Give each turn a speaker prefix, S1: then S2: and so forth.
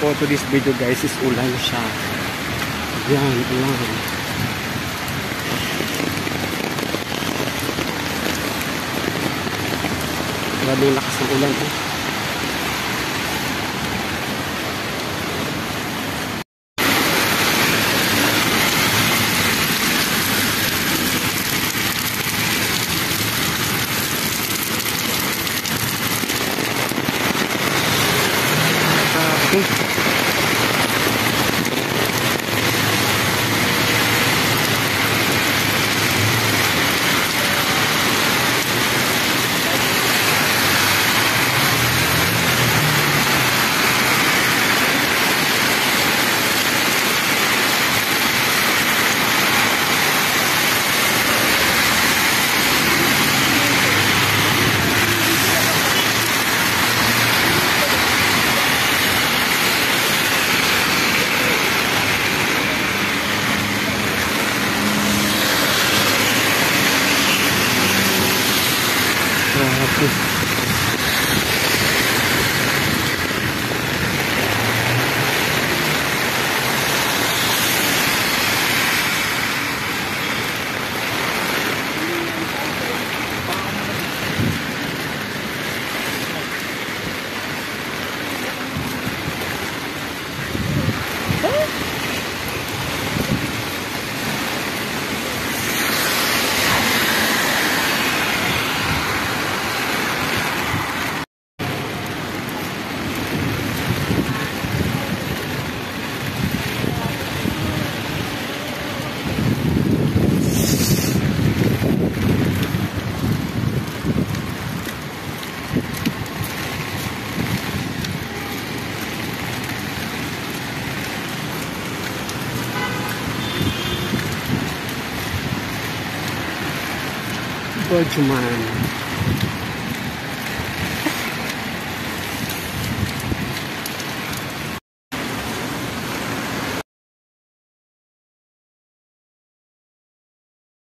S1: for today's video guys is ulan siya. Yan, ulan. Grabe yung lakas ng ulan eh. Grabe. pode, mano.